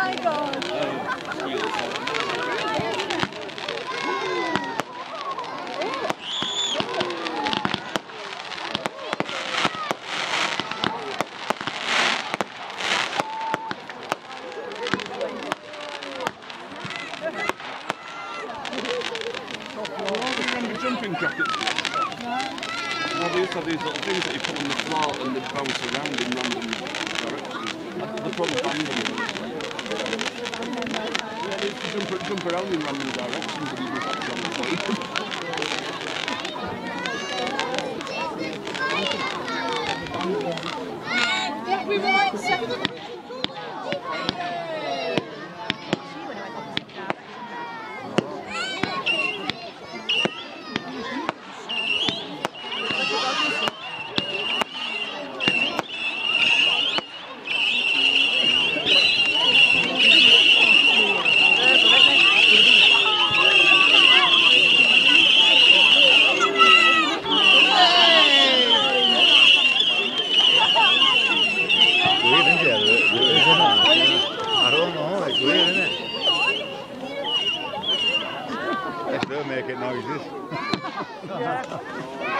my god. Oh, They still make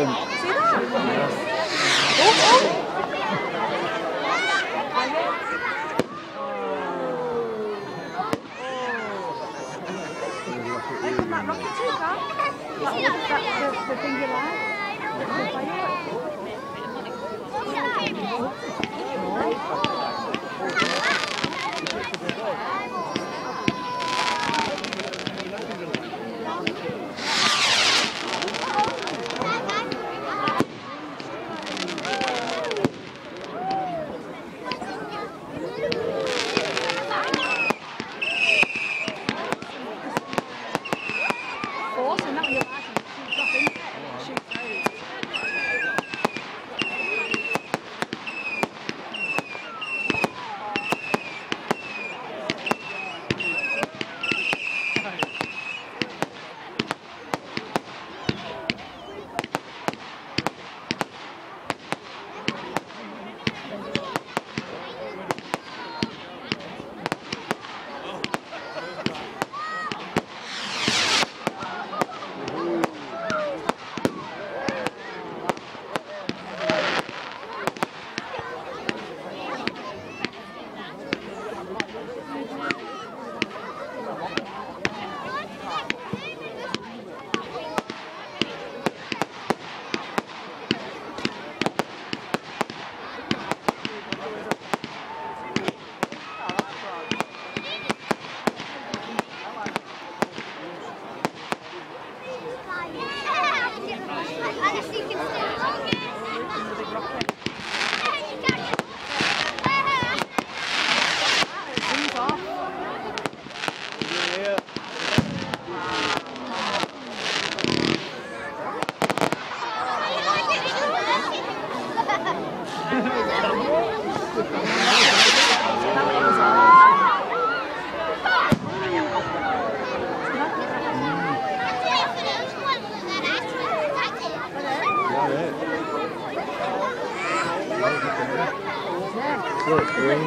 That rocket too. That, that, the, the thing you like. Force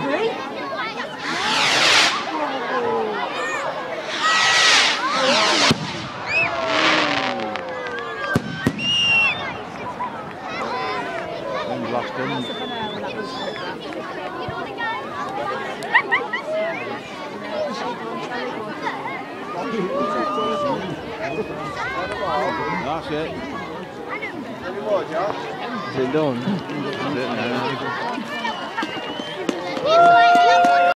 Three.